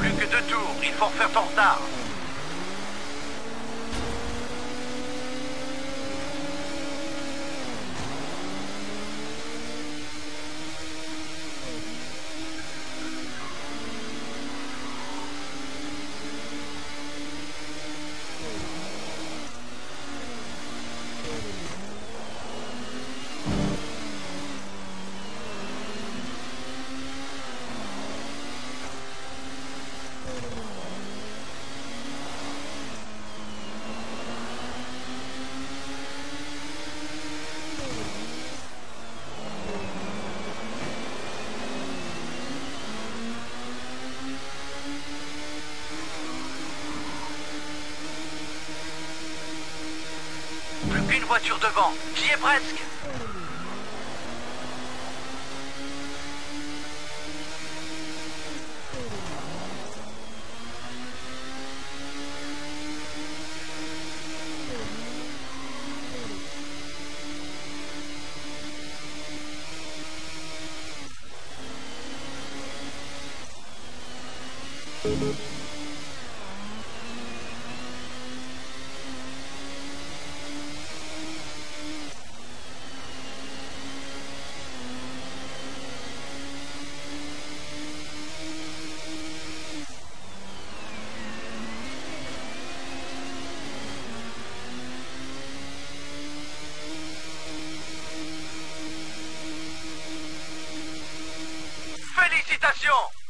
que deux tours. Il faut refaire ton retard. Plus qu'une voiture devant. J'y ai presque. たしよう。